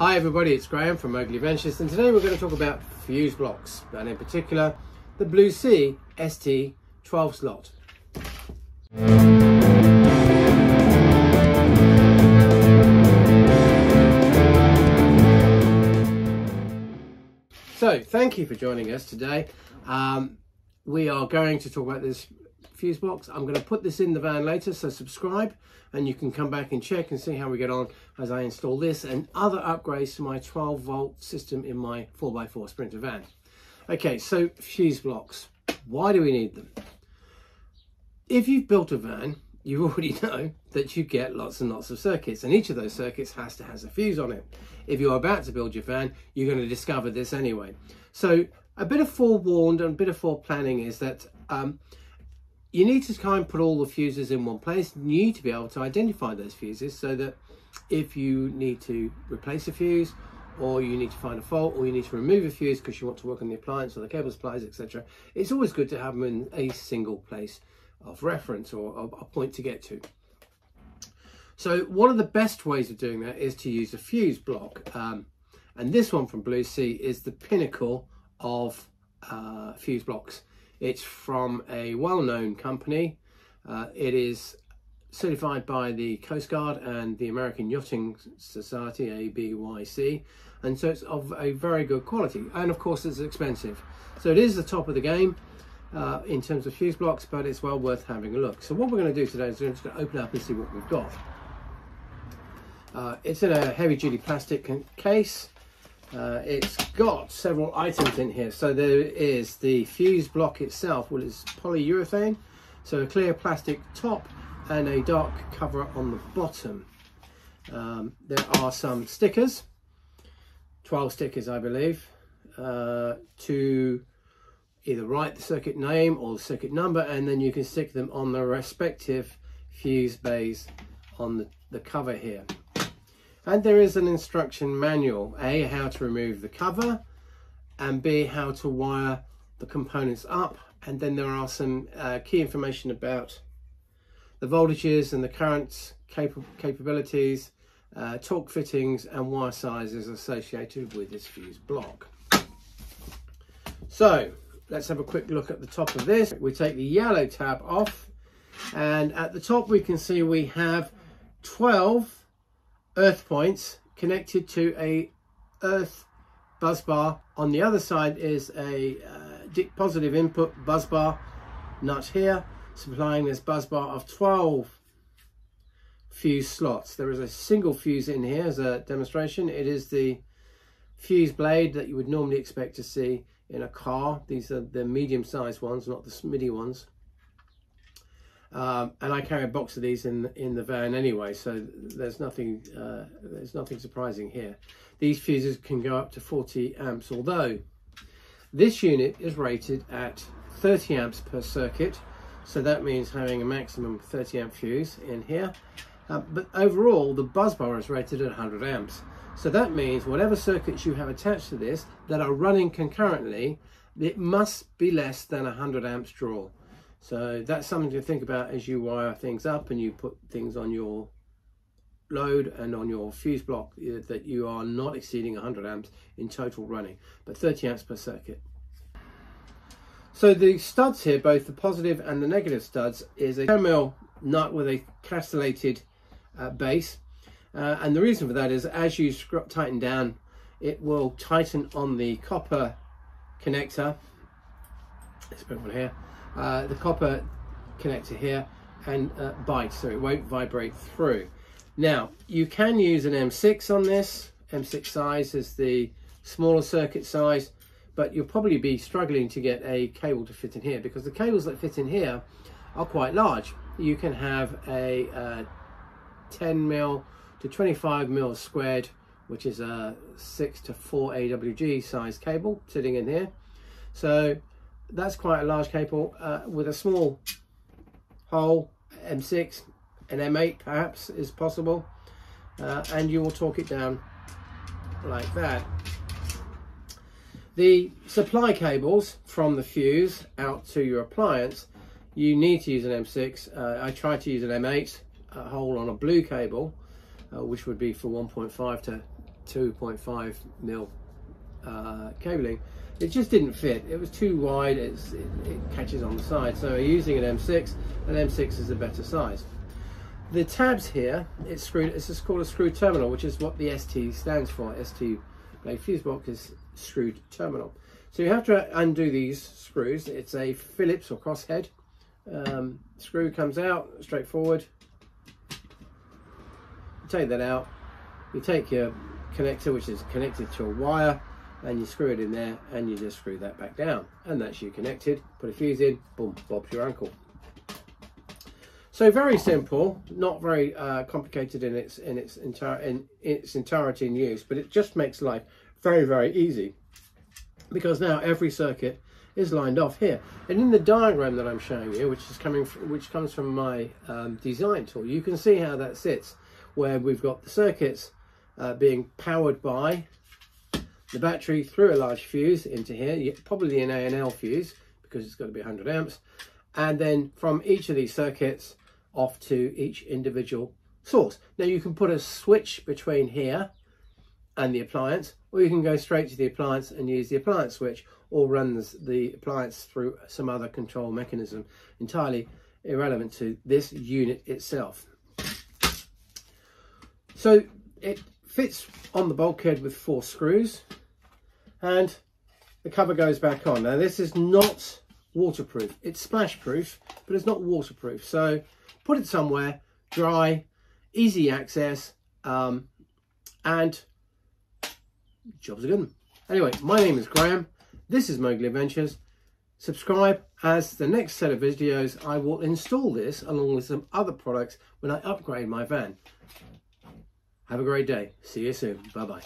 Hi everybody, it's Graham from Mowgli Adventures and today we're going to talk about fuse blocks and in particular the Blue Sea ST 12 slot. So thank you for joining us today. Um, we are going to talk about this fuse box. I'm going to put this in the van later, so subscribe and you can come back and check and see how we get on as I install this and other upgrades to my 12 volt system in my 4x4 Sprinter van. Okay, so fuse blocks. Why do we need them? If you've built a van, you already know that you get lots and lots of circuits and each of those circuits has to has a fuse on it. If you're about to build your van, you're going to discover this anyway. So a bit of forewarned and a bit of foreplanning is that um, you need to kind of put all the fuses in one place. You need to be able to identify those fuses so that if you need to replace a fuse or you need to find a fault or you need to remove a fuse because you want to work on the appliance or the cable supplies, etc. It's always good to have them in a single place of reference or a point to get to. So one of the best ways of doing that is to use a fuse block. Um, and this one from Blue Sea is the pinnacle of uh, fuse blocks. It's from a well-known company. Uh, it is certified by the Coast Guard and the American Yachting Society, ABYC, and so it's of a very good quality. And of course, it's expensive. So it is the top of the game uh, in terms of fuse blocks, but it's well worth having a look. So what we're going to do today is we're just going to open up and see what we've got. Uh, it's in a heavy duty plastic case. Uh, it's got several items in here. So there is the fuse block itself, well it's polyurethane, so a clear plastic top and a dark cover on the bottom. Um, there are some stickers, 12 stickers I believe, uh, to either write the circuit name or the circuit number and then you can stick them on the respective fuse bays on the, the cover here. And there is an instruction manual, A, how to remove the cover, and B, how to wire the components up. And then there are some uh, key information about the voltages and the currents cap capabilities, uh, torque fittings and wire sizes associated with this fuse block. So let's have a quick look at the top of this. We take the yellow tab off and at the top we can see we have 12 earth points connected to a earth bus bar. On the other side is a uh, positive input bus bar nut here, supplying this bus bar of 12 fuse slots. There is a single fuse in here as a demonstration. It is the fuse blade that you would normally expect to see in a car. These are the medium-sized ones, not the midi ones. Um, and I carry a box of these in in the van anyway, so there's nothing uh, there's nothing surprising here. These fuses can go up to 40 amps, although this unit is rated at 30 amps per circuit, so that means having a maximum 30 amp fuse in here. Uh, but overall, the bus bar is rated at 100 amps. So that means whatever circuits you have attached to this that are running concurrently, it must be less than 100 amps draw. So that's something to think about as you wire things up and you put things on your load and on your fuse block uh, that you are not exceeding 100 amps in total running, but 30 amps per circuit. So the studs here, both the positive and the negative studs, is a 10 mil nut with a castellated uh, base. Uh, and the reason for that is as you tighten down, it will tighten on the copper connector. Let's put one here uh, the copper connector here and uh, bite so it won't vibrate through. Now you can use an M6 on this, M6 size is the smaller circuit size but you'll probably be struggling to get a cable to fit in here because the cables that fit in here are quite large. You can have a uh, 10 mil to 25 mil squared which is a 6 to 4 AWG size cable sitting in here. So that's quite a large cable uh, with a small hole M6 an M8 perhaps is possible. Uh, and you will torque it down like that. The supply cables from the fuse out to your appliance you need to use an M6 uh, I try to use an M8 a hole on a blue cable uh, which would be for 1.5 to 2.5 mil uh, cabling, it just didn't fit. It was too wide, it, it catches on the side. So using an M6, an M6 is a better size. The tabs here, it's screwed, it's just called a screw terminal, which is what the ST stands for. ST blade fuse box is screwed terminal. So you have to undo these screws. It's a Phillips or crosshead. Um, screw comes out, straightforward. take that out. You take your connector, which is connected to a wire, and you screw it in there and you just screw that back down. And that's you connected. Put a fuse in. Boom bob's your uncle. So very simple. Not very uh, complicated in its in its entire in its entirety in use but it just makes life very very easy. Because now every circuit is lined off here. And in the diagram that I'm showing you which is coming which comes from my um, design tool you can see how that sits where we've got the circuits uh, being powered by the battery through a large fuse into here, probably an ANL fuse because it's got to be 100 amps. And then from each of these circuits off to each individual source. Now you can put a switch between here and the appliance, or you can go straight to the appliance and use the appliance switch, or run the appliance through some other control mechanism, entirely irrelevant to this unit itself. So it fits on the bulkhead with four screws and the cover goes back on. Now this is not waterproof. It's splash proof, but it's not waterproof. So put it somewhere dry, easy access, um, and jobs are good. Anyway, my name is Graham. This is Mowgli Adventures. Subscribe as the next set of videos I will install this along with some other products when I upgrade my van. Have a great day. See you soon. Bye-bye.